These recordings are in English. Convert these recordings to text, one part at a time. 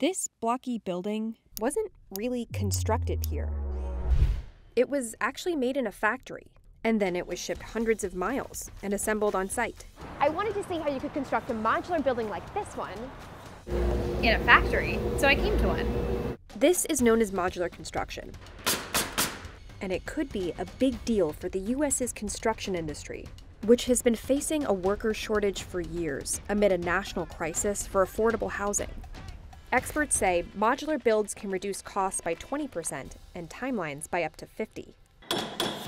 This blocky building wasn't really constructed here. It was actually made in a factory, and then it was shipped hundreds of miles and assembled on site. I wanted to see how you could construct a modular building like this one in a factory, so I came to one. This is known as modular construction. And it could be a big deal for the US's construction industry, which has been facing a worker shortage for years amid a national crisis for affordable housing. Experts say modular builds can reduce costs by 20% and timelines by up to 50.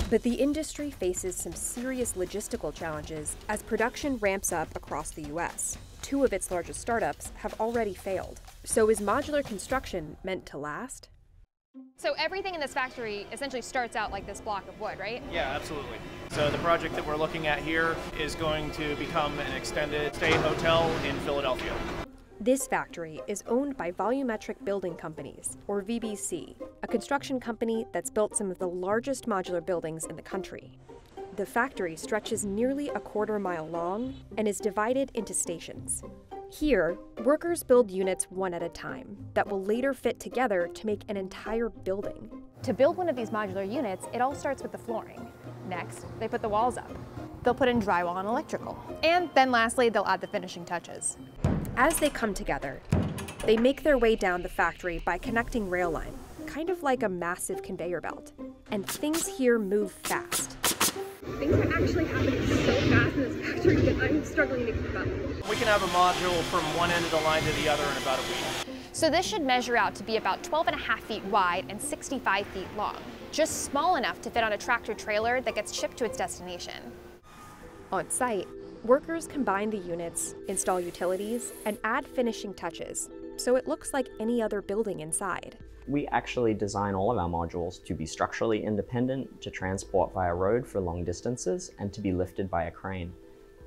But the industry faces some serious logistical challenges as production ramps up across the US. Two of its largest startups have already failed. So is modular construction meant to last? So everything in this factory essentially starts out like this block of wood, right? Yeah, absolutely. So the project that we're looking at here is going to become an extended stay hotel in Philadelphia. This factory is owned by Volumetric Building Companies, or VBC, a construction company that's built some of the largest modular buildings in the country. The factory stretches nearly a quarter mile long and is divided into stations. Here, workers build units one at a time that will later fit together to make an entire building. To build one of these modular units, it all starts with the flooring. Next, they put the walls up. They'll put in drywall and electrical. And then lastly, they'll add the finishing touches. As they come together, they make their way down the factory by connecting rail line, kind of like a massive conveyor belt. And things here move fast. Things are actually happening so fast in this factory that I'm struggling to keep up. We can have a module from one end of the line to the other in about a week. So this should measure out to be about 12 and a half feet wide and 65 feet long, just small enough to fit on a tractor trailer that gets shipped to its destination. On site, Workers combine the units, install utilities, and add finishing touches, so it looks like any other building inside. We actually design all of our modules to be structurally independent, to transport via road for long distances, and to be lifted by a crane.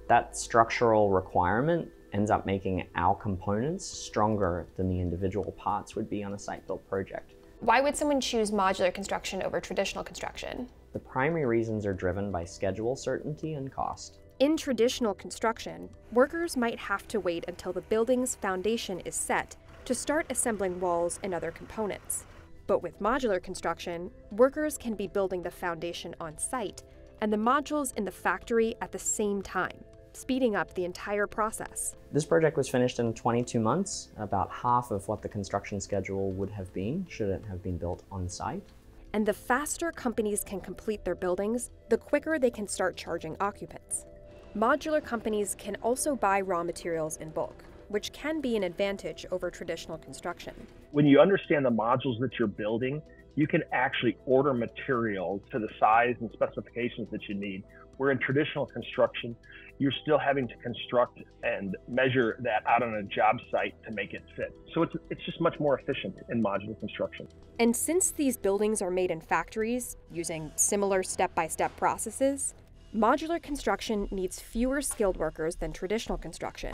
That structural requirement ends up making our components stronger than the individual parts would be on a site-built project. Why would someone choose modular construction over traditional construction? The primary reasons are driven by schedule certainty and cost. In traditional construction, workers might have to wait until the building's foundation is set to start assembling walls and other components. But with modular construction, workers can be building the foundation on site and the modules in the factory at the same time, speeding up the entire process. This project was finished in 22 months, about half of what the construction schedule would have been should it have been built on site. And the faster companies can complete their buildings, the quicker they can start charging occupants. Modular companies can also buy raw materials in bulk, which can be an advantage over traditional construction. When you understand the modules that you're building, you can actually order materials to the size and specifications that you need. Where in traditional construction, you're still having to construct and measure that out on a job site to make it fit. So it's, it's just much more efficient in modular construction. And since these buildings are made in factories using similar step by step processes, modular construction needs fewer skilled workers than traditional construction.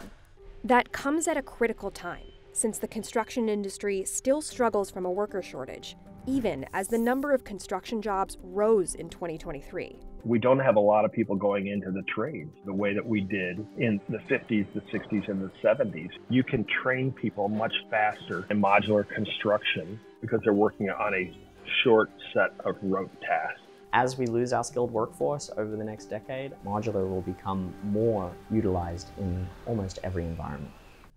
That comes at a critical time, since the construction industry still struggles from a worker shortage, even as the number of construction jobs rose in 2023. We don't have a lot of people going into the trades the way that we did in the 50s, the 60s, and the 70s. You can train people much faster in modular construction because they're working on a short set of rote tasks. As we lose our skilled workforce over the next decade, modular will become more utilized in almost every environment.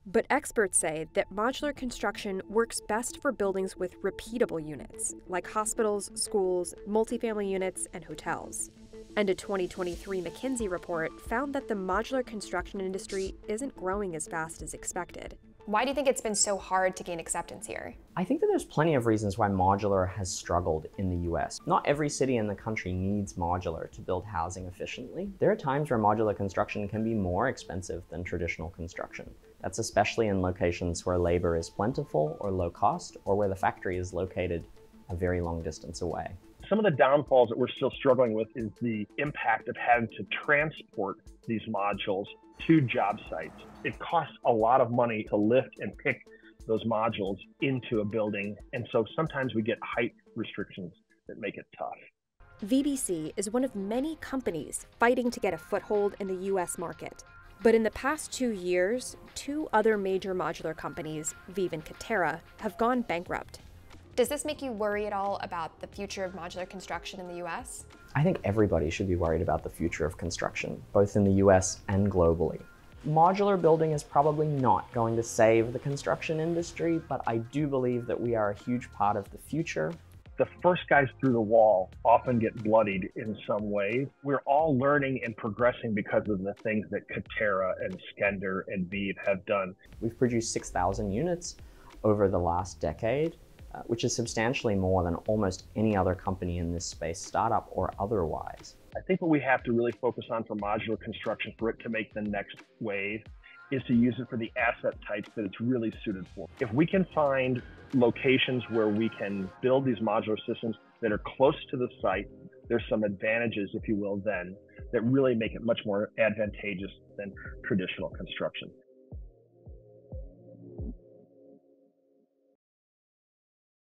But experts say that modular construction works best for buildings with repeatable units, like hospitals, schools, multifamily units, and hotels. And a 2023 McKinsey report found that the modular construction industry isn't growing as fast as expected. Why do you think it's been so hard to gain acceptance here? I think that there's plenty of reasons why modular has struggled in the US. Not every city in the country needs modular to build housing efficiently. There are times where modular construction can be more expensive than traditional construction. That's especially in locations where labor is plentiful or low cost, or where the factory is located a very long distance away. Some of the downfalls that we're still struggling with is the impact of having to transport these modules to job sites. It costs a lot of money to lift and pick those modules into a building. And so sometimes we get height restrictions that make it tough. VBC is one of many companies fighting to get a foothold in the US market. But in the past two years, two other major modular companies, Veev and Katerra, have gone bankrupt. Does this make you worry at all about the future of modular construction in the US? I think everybody should be worried about the future of construction, both in the US and globally. Modular building is probably not going to save the construction industry, but I do believe that we are a huge part of the future. The first guys through the wall often get bloodied in some way. We're all learning and progressing because of the things that Katerra and Skender and Veev have done. We've produced 6,000 units over the last decade, uh, which is substantially more than almost any other company in this space, startup or otherwise. I think what we have to really focus on for modular construction for it to make the next wave is to use it for the asset types that it's really suited for. If we can find locations where we can build these modular systems that are close to the site, there's some advantages, if you will, then that really make it much more advantageous than traditional construction.